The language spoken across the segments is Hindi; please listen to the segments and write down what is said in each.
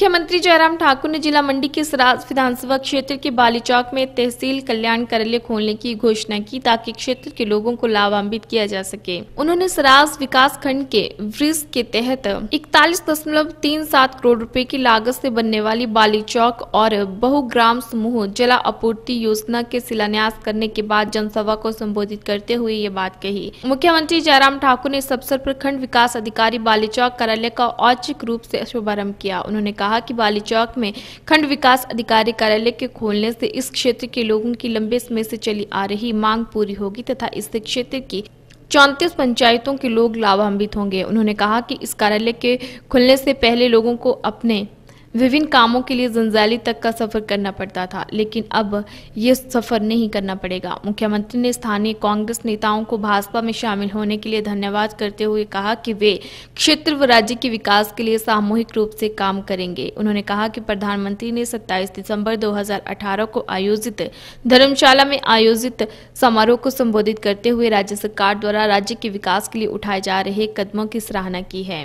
मुख्यमंत्री जयराम ठाकुर ने जिला मंडी के सराज विधानसभा क्षेत्र के बाली चौक में तहसील कल्याण कार्यालय खोलने की घोषणा की ताकि क्षेत्र के लोगों को लाभान्वित किया जा सके। उन्होंने सराज विकास खंड के वृक्ष के तहत इकतालीस दशमलव तीन सात करोड़ रुपए की लागत से बनने वाली बाली चौक और बहुग्राम समूह जला आपूर्ति योजना के शिलान्यास करने के बाद जनसभा को संबोधित करते हुए ये बात कही। मुख्यमंत्री जयराम ठाकुर ने इस अवसर पर खंड विकास अधिकारी बाली चौक कार्यालय का औचिक रूप से शुभारंभ किया। उन्होंने कहा कि बाली चौक में खंड विकास अधिकारी कार्यालय के खोलने से इस क्षेत्र के लोगों की लंबे समय से चली आ रही मांग पूरी होगी तथा इस क्षेत्र की चौंतीस पंचायतों के लोग लाभान्वित होंगे। उन्होंने कहा कि इस कार्यालय के खुलने से पहले लोगों को अपने विभिन्न कामों के लिए जंजाली तक का सफ़र करना पड़ता था, लेकिन अब ये सफ़र नहीं करना पड़ेगा। मुख्यमंत्री ने स्थानीय कांग्रेस नेताओं को भाजपा में शामिल होने के लिए धन्यवाद करते हुए कहा कि वे क्षेत्र व राज्य के विकास के लिए सामूहिक रूप से काम करेंगे। उन्होंने कहा कि प्रधानमंत्री ने 27 दिसंबर 2018 को आयोजित धर्मशाला में आयोजित समारोह को संबोधित करते हुए राज्य सरकार द्वारा राज्य के विकास के लिए उठाए जा रहे कदमों की सराहना की है।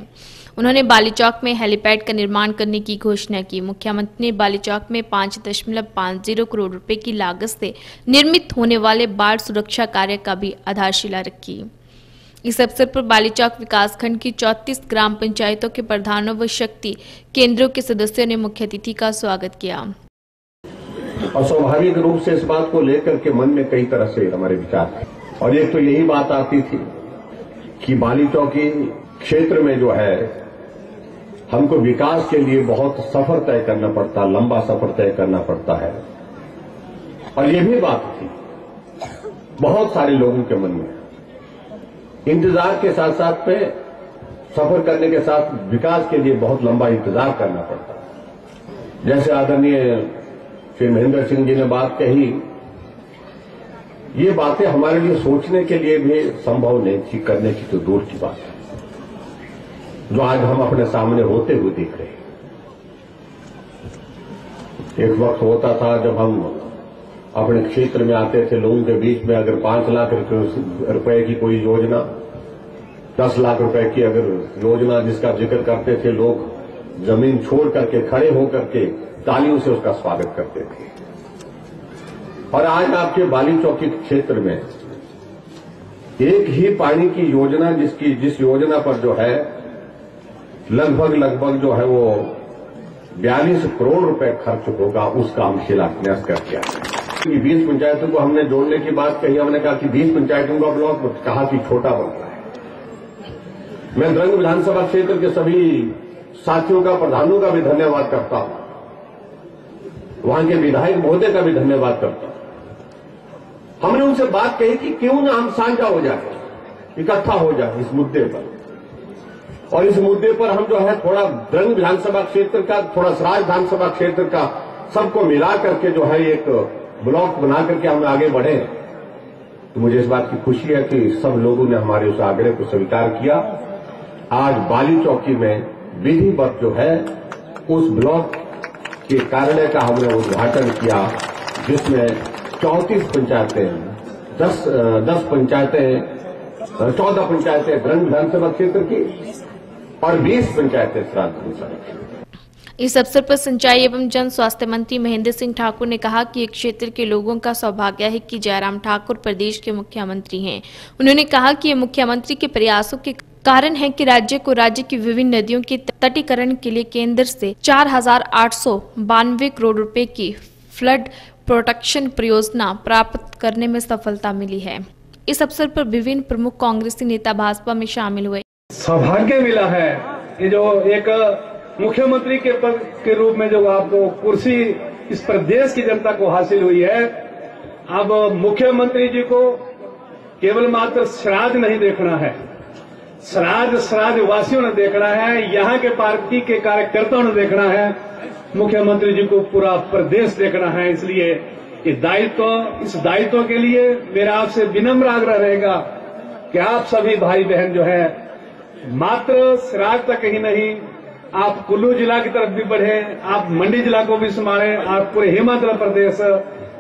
उन्होंने बाली चौक में हेलीपैड का निर्माण करने की घोषणा की। मुख्यमंत्री ने बाली चौक में पाँच दशमलव पाँच ज़ीरो करोड़ रुपए की लागत से निर्मित होने वाले बाढ़ सुरक्षा कार्य का भी आधारशिला रखी। इस अवसर पर बाली चौक विकास खंड की 34 ग्राम पंचायतों के प्रधानों व शक्ति केंद्रों के सदस्यों ने मुख्य अतिथि का स्वागत किया। और स्वाभाविक रूप से इस बात को लेकर के मन में कई तरह से हमारे विचार थे और एक तो यही बात आती थी कि बाली चौकी क्षेत्र में जो है हमको विकास के लिए बहुत सफ़र तय करना पड़ता, लंबा सफ़र तय करना पड़ता है। और ये भी बात थी, बहुत सारे लोगों के मन में। इंतज़ार के साथ साथ पे सफ़र करने के साथ विकास के लिए बहुत लंबा इंतज़ार करना पड़ता। जैसे आदरणीय श्री महेंद्र सिंह जी ने बात कही, ये बातें हमारे लिए सोचने के लिए भी संभव नहीं थी, करने की तो दूर की बात है। जो आज हम अपने सामने होते हुए देख रहे हैं। एक वक्त होता था जब हम अपने क्षेत्र में आते थे, लोगों के बीच में अगर पाँच लाख रुपए की कोई योजना, दस लाख रुपए की अगर योजना जिसका ज़िक्र करते थे, लोग ज़मीन छोड़ करके, खड़े होकर के तालियों से उसका स्वागत करते थे। और आज आपके बाली चौकी क्षेत्र में एक ही पानी की योजना जिसकी, जिस योजना पर जो है लगभग लगभग जो है वो बयालीस करोड़ रुपए खर्च होगा उसका हम शिलान्यास करके आए बीस पंचायतों को हमने जोड़ने की बात कही, हमने कहा कि बीस पंचायतों का ब्लॉक कहा कि छोटा बन रहा है। मैं द्रंग विधानसभा क्षेत्र के सभी साथियों का, प्रधानों का भी धन्यवाद करता हूँ। वहाँ के विधायक महोदय का भी धन्यवाद करता हूँ। हमने उनसे बात कही कि क्यों ना हम साझा हो जाए, इकट्ठा हो जाए इस मुद्दे पर। और इस मुद्दे पर हम जो है थोड़ा द्रंग विधानसभा क्षेत्र का, थोड़ा सराज विधानसभा क्षेत्र का सबको मिला करके जो है एक ब्लॉक बना करके हम आगे बढ़े। तो मुझे इस बात की खुशी है कि सब लोगों ने हमारे उस आग्रह को स्वीकार किया। आज बाली चौकी में विधिवत जो है, उस ब्लॉक के कार्यालय का हमने उद्घाटन किया, जिसमें चौंतीस पंचायतें, दस दस पंचायतें, चौदह पंचायतें द्रंग विधानसभा क्षेत्र की और 20 पंचायतें श्राद्ध इस अवसर पर सिंचाई एवं जन स्वास्थ्य मंत्री महेंद्र सिंह ठाकुर ने कहा कि एक क्षेत्र के लोगों का सौभाग्य है कि जयराम ठाकुर प्रदेश के मुख्यमंत्री हैं। उन्होंने कहा कि ये मुख्यमंत्री के प्रयासों के कारण है कि राज्य को राज्य की विभिन्न नदियों के तटीकरण के लिए केंद्र से चार हज़ार आठ सौ बानवे करोड़ रुपए की फ्लड प्रोटेक्शन परियोजना प्राप्त करने में सफलता मिली है। इस अवसर पर विभिन्न प्रमुख कांग्रेसी नेता भाजपा में शामिल हुए। सौभाग्य मिला है कि जो एक मुख्यमंत्री के पद के रूप में जो आपको कुर्सी इस प्रदेश की जनता को हासिल हुई है, अब मुख्यमंत्री जी को केवल मात्र श्राद्ध नहीं देखना है। श्राद्ध श्राद्ध वासियों ने देखना है, यहाँ के पार्टी के कार्यकर्ताओं ने देखना है, मुख्यमंत्री जी को पूरा प्रदेश देखना है। इसलिए ये दायित्व, इस दायित्व के लिए मेरा आपसे विनम्र आग्रह रहेगा कि आप सभी भाई बहन जो है मात्र सिराज तक ही नहीं, आप कुल्लू जिला की तरफ़ भी बढ़े, आप मंडी जिला को भी संभाले, आप पूरे हिमाचल प्रदेश,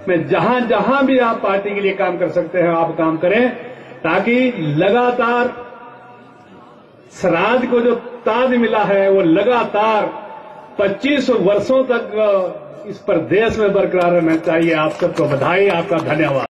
में जहाँ जहाँ भी आप पार्टी के लिए काम कर सकते हैं, आप काम करें, ताकि लगातार सराज को जो ताज मिला है, वो लगातार 25 वर्षों तक, इस प्रदेश में बरकरार रहना चाहिए। आप सबको बधाई, आपका धन्यवाद।